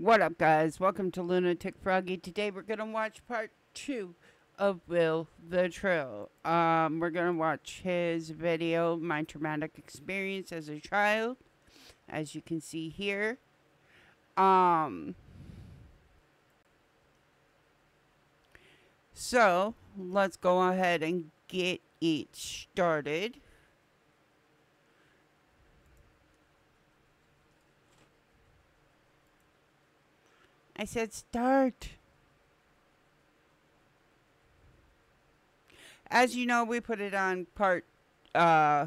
What up, guys? Welcome to Lunatic Froggy. Today we're gonna watch part two of Will the Trill. Um, we're gonna watch his video, my traumatic experience as a child, as you can see here. Um, so let's go ahead and get it started. I said start. As you know, we put it on part uh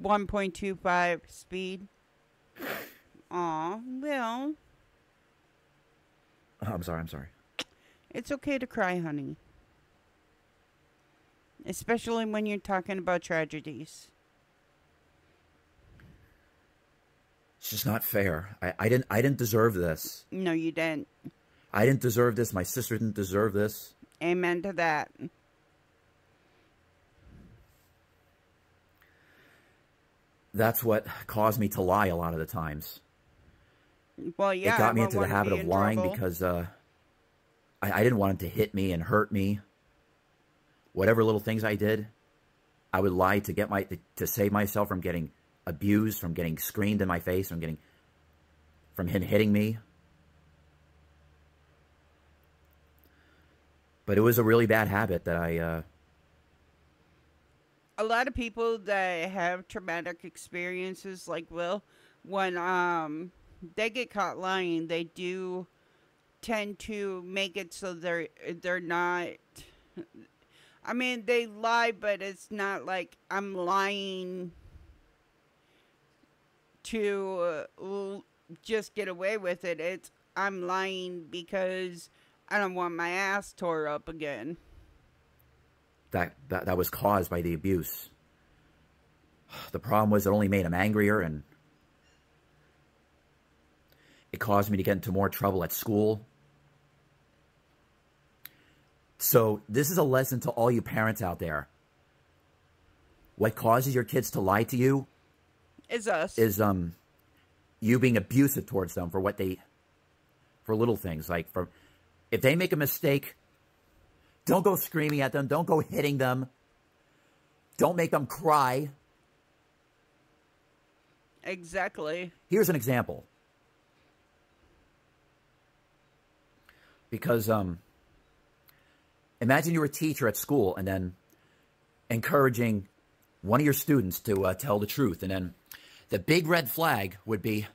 1.25 speed. Aw, well, Oh, I'm sorry. I'm sorry. it's okay to cry, honey. Especially when you're talking about tragedies. It's just not fair. I, I didn't. I didn't deserve this. No, you didn't. I didn't deserve this. My sister didn't deserve this. Amen to that. That's what caused me to lie a lot of the times. Well, yeah, it got me into the habit of in lying trouble. because uh, I, I didn't want him to hit me and hurt me. Whatever little things I did, I would lie to get my to, to save myself from getting abused, from getting screamed in my face, from getting from him hitting me. But it was a really bad habit that I uh, a lot of people that have traumatic experiences like Will, when um they get caught lying, they do tend to make it so they're they're not. I mean, they lie, but it's not like I'm lying to uh, just get away with it. It's I'm lying because I don't want my ass tore up again. that, that that was caused by the abuse. The problem was it only made him angrier and it caused me to get into more trouble at school. So, this is a lesson to all you parents out there. What causes your kids to lie to you Is us. is um you being abusive towards them for what they for little things like for if they make a mistake don't go screaming at them don't go hitting them don't make them cry exactly. here's an example because um imagine you're a teacher at school and then encouraging one of your students to uh, tell the truth and then the big red flag would be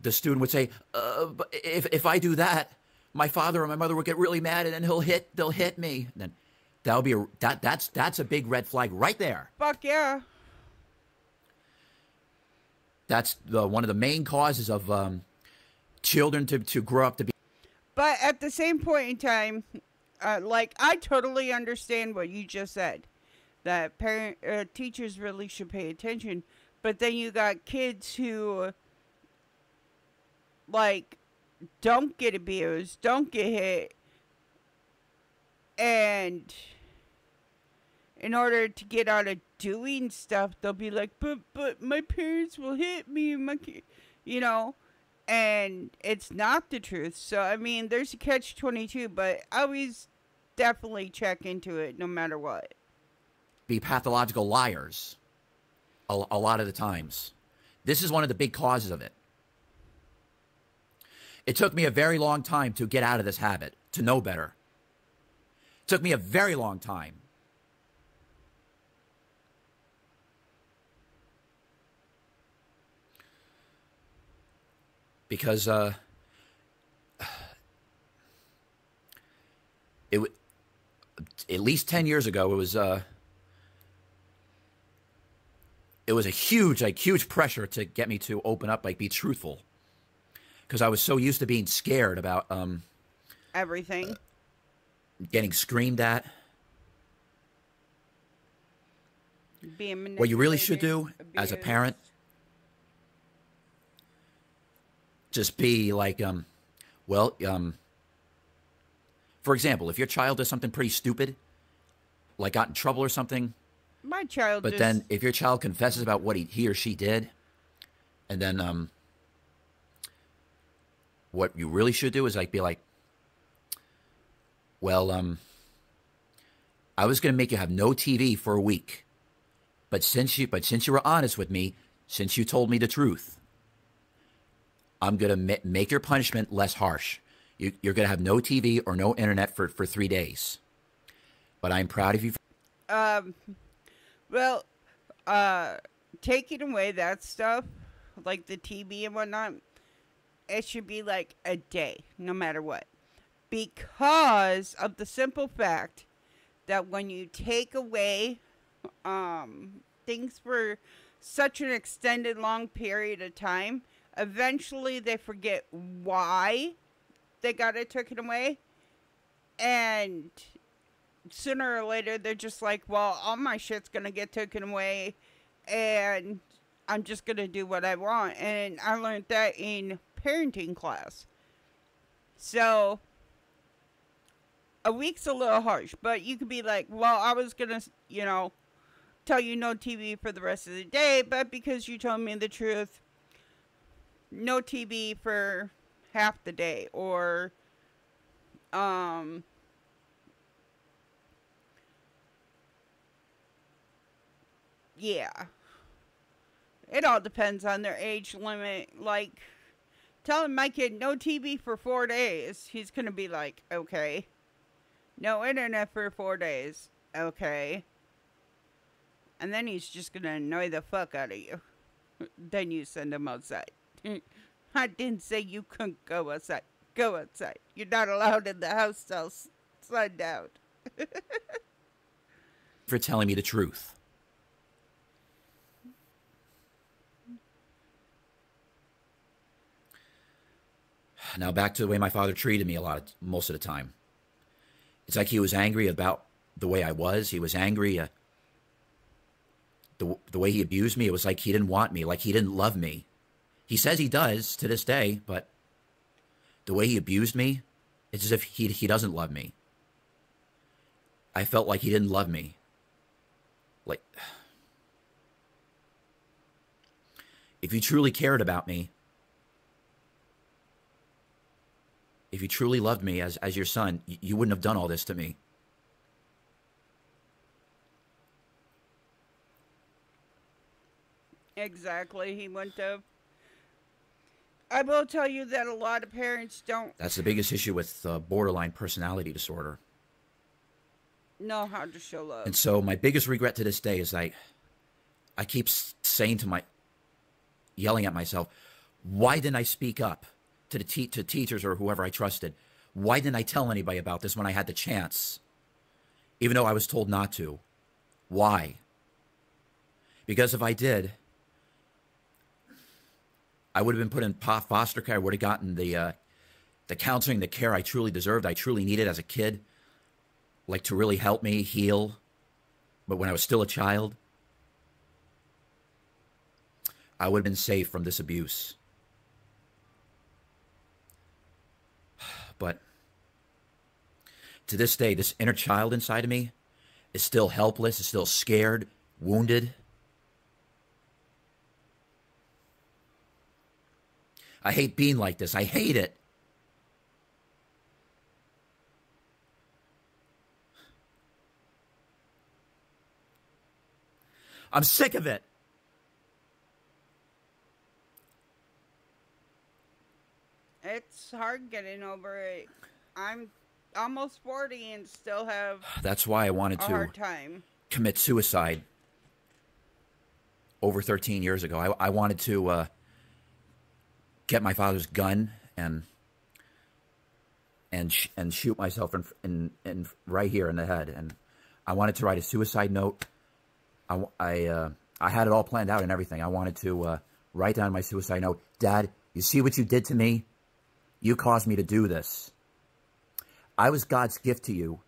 the student would say uh, if, if i do that my father or my mother will get really mad and then he'll hit they'll hit me and then that'll be a that that's that's a big red flag right there Fuck yeah. that's the one of the main causes of um, children to, to grow up to be But at the same point in time, uh, like I totally understand what you just said, that parent uh, teachers really should pay attention. But then you got kids who, like, don't get abused, don't get hit, and in order to get out of doing stuff, they'll be like, "But but my parents will hit me, my ki-, you know." and it's not the truth. So I mean, there's a catch twenty two, but always definitely check into it, no matter what. be pathological liars a, a lot of the times. This is one of the big causes of it. It took me a very long time to get out of this habit, to know better. It took me a very long time. Because uh it w- at least 10 years ago it was uh it was a huge like huge pressure to get me to open up like be truthful. Because i was so used to being scared about um Everything. getting screamed at. Being what you really should do manipulated, as a parent just be like um well um for example if your child does something pretty stupid like got in trouble or something My child. But then if your child confesses about what he, he or she did, and then um, what you really should do is like be like, well, um, I was going to make you have no TV for a week, but since you but since you were honest with me, since you told me the truth, I'm going to ma- make your punishment less harsh. You, you're going to have no TV or no internet for, for three days. But I'm proud of you. Um, well, uh, taking away that stuff, like the TV and whatnot, it should be like a day, no matter what. Because of the simple fact that when you take away um, things for such an extended long period of time, eventually they forget why they got it taken away. And sooner or later, they're just like, well, all my shit's to get taken away. And I'm just to do what I want. And I learned that in parenting class. So a week's a little harsh, but you could be like, well, I was to, you know, tell you no TV for the rest of the day, but because you told me the truth, no TV for half the day or um yeah it all depends on their age limit like telling my kid no tv for four days he's gonna be like okay no internet for four days okay and then he's just gonna annoy the fuck out of you then you send him outside I didn't say you couldn't go outside. Go outside. You're not allowed in the house till sundown. for telling me the truth. Now back to the way my father treated me a lot of, most of the time. It's like he was angry about the way I was. He was angry uh, the the way he abused me. It was like he didn't want me, like he didn't love me. He says he does to this day, but the way he abused me, it's as if he he doesn't love me. I felt like he didn't love me. Like if you truly cared about me, if you truly loved me as as your son, you, wouldn't have done all this to me. Exactly. He wouldn't have I will tell you that a lot of parents don't That's the biggest issue with uh, borderline personality disorder. know how to show love. And so my biggest regret to this day is I I keep saying to my yelling at myself, why didn't I speak up to the te- to teachers or whoever I trusted? Why didn't I tell anybody about this when I had the chance? Even though I was told not to. Why? Because if I did, I would have been put in foster care. I would have gotten the uh, the counseling, the care I truly deserved, I truly needed as a kid, like to really help me heal. But when I was still a child, I would have been safe from this abuse. But to this day, this inner child inside of me is still helpless, is still scared, wounded. I hate being like this. I hate it. I'm sick of it. It's hard getting over it. I'm almost 40 and still have That's why I wanted to commit suicide over 13 years ago. I, I wanted to uh, get my father's gun and and sh- and shoot myself in, in in right here in the head. And I wanted to write a suicide note. I I uh, I had it all planned out and everything. I wanted to uh, write down my suicide note. Dad, you see what you did to me? You caused me to do this. I was God's gift to you,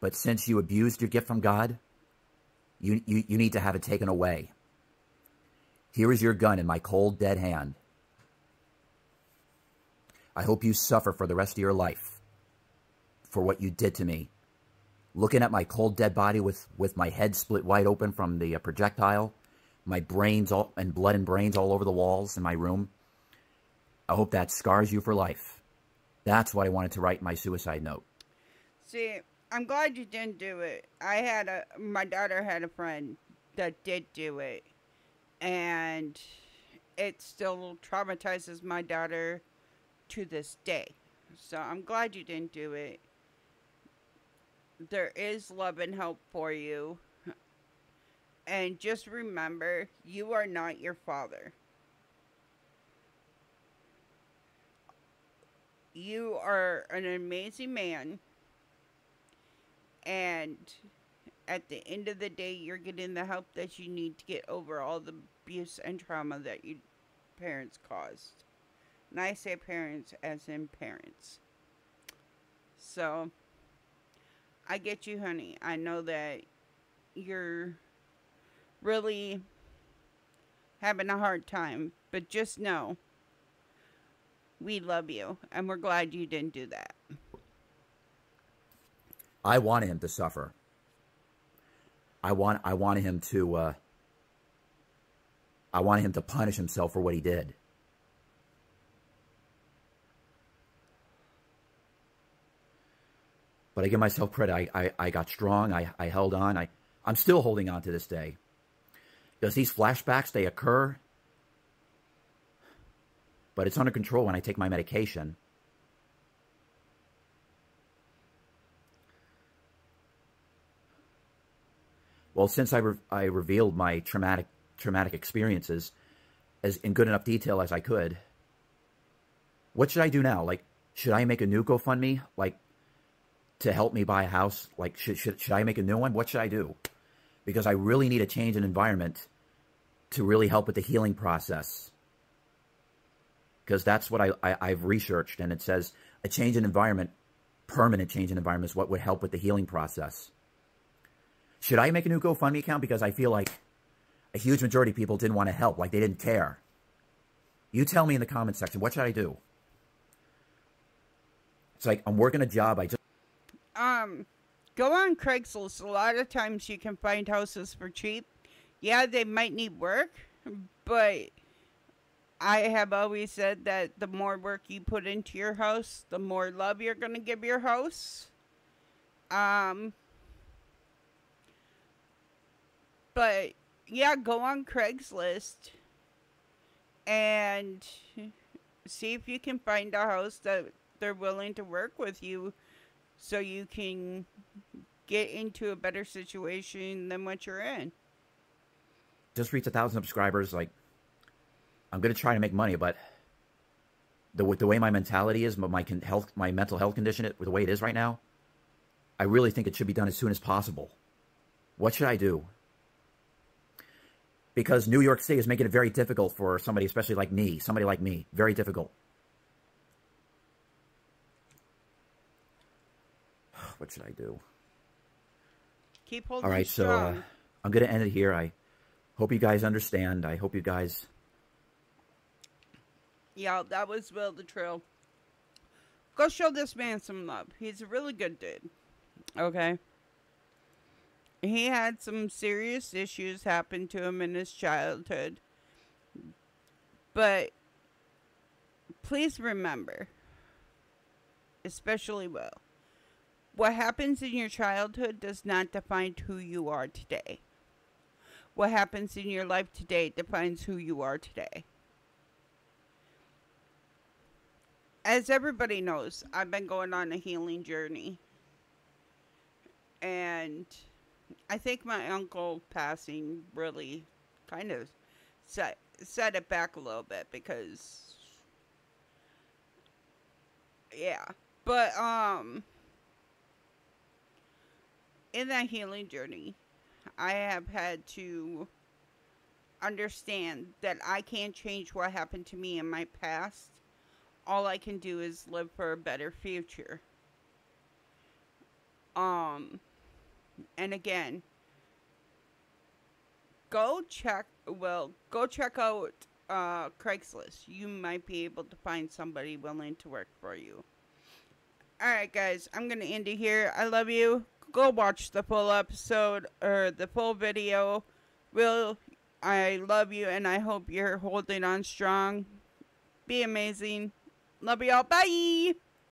but since you abused your gift from God, you, you, you need to have it taken away. Here is your gun in my cold, dead hand. I hope you suffer for the rest of your life for what you did to me. Looking at my cold, dead body with, with my head split wide open from the uh, projectile, my brains all, and blood and brains all over the walls in my room. I hope that scars you for life. That's why I wanted to write my suicide note. See, I'm glad you didn't do it. I had a my daughter had a friend that did do it, and it still traumatizes my daughter to this day. So I'm glad you didn't do it. There is love and hope for you. And just remember, you are not your father. You are an amazing man. And at the end of the day, you're getting the help that you need to get over all the abuse and trauma that your parents caused. And I say parents as in parents. So, I get you, honey. I know that you're really having a hard time, but just know we love you and we're glad you didn't do that. I wanted him to suffer. I want I wanted him to uh, I wanted him to punish himself for what he did. But I give myself credit. I, I, I got strong. I, I held on. I, I'm still holding on to this day. Because these flashbacks, they occur. But it's under control when I take my medication. Well, since I, re I revealed my traumatic traumatic experiences as in good enough detail as I could, what should I do now? Like, should I make a new GoFundMe? Like, to help me buy a house? Like, should, should, should I make a new one? What should I do? Because I really need a change in environment to really help with the healing process. Because that's what I, I, I've researched, and it says a change in environment, permanent change in environment is what would help with the healing process. Should I make a new GoFundMe account? Because I feel like a huge majority of people didn't want to help, like they didn't care. You tell me in the comment section, what should I do? It's like, I'm working a job, I just... Um, go on Craigslist. A lot of times you can find houses for cheap. Yeah, they might need work, but I have always said that the more work you put into your house, the more love you're going to give your house. Um, but yeah, go on Craigslist and see if you can find a house that they're willing to work with you so you can get into a better situation than what you're in. Just reach a thousand subscribers. Like, I'm gonna try to make money, but the the way my mentality is, my health, my mental health condition, it, with the way it is right now, I really think it should be done as soon as possible. What should I do? because New York City is making it very difficult for somebody, especially like me, somebody like me, very difficult. What should I do? Keep holding All right, strong. so uh, I'm going to end it here. I hope you guys understand. I hope you guys... Yeah, that was Will the Trill. Go show this man some love. He's a really good dude. Okay? he had some serious issues happen to him in his childhood. But please remember, especially Will, what happens in your childhood does not define who you are today. What happens in your life today defines who you are today. As everybody knows, I've been going on a healing journey. And I think my uncle passing really kind of set set it back a little bit because yeah. But um in that healing journey, I have had to understand that I can't change what happened to me in my past. All I can do is live for a better future. Um and again, go check. Well, go check out uh, Craigslist. You might be able to find somebody willing to work for you. Alright, guys, I'm going to end it here. I love you. Go watch the full episode or the full video. Will, I love you and I hope you're holding on strong. Be amazing. Love y'all. Bye.